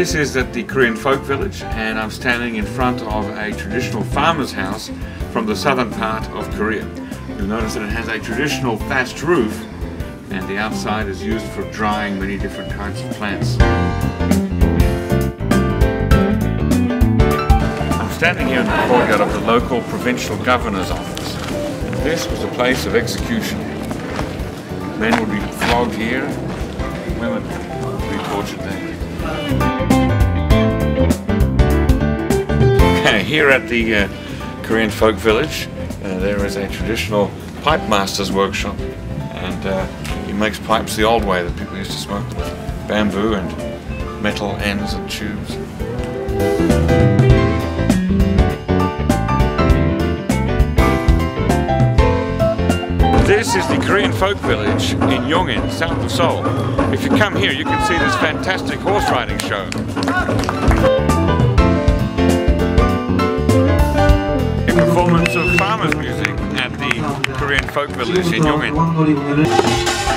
This is at the Korean Folk Village and I'm standing in front of a traditional farmer's house from the southern part of Korea. You'll notice that it has a traditional thatched roof and the outside is used for drying many different kinds of plants. I'm standing here in the courtyard of the local provincial governor's office. This was a place of execution. Men would be flogged here, women Here at the uh, Korean Folk Village, uh, there is a traditional pipe master's workshop, and uh, he makes pipes the old way that people used to smoke with bamboo and metal ends and tubes. This is the Korean Folk Village in Yongin, south of Seoul. If you come here, you can see this fantastic horse riding show. Farmers music at the Korean Folk Village in Yongin.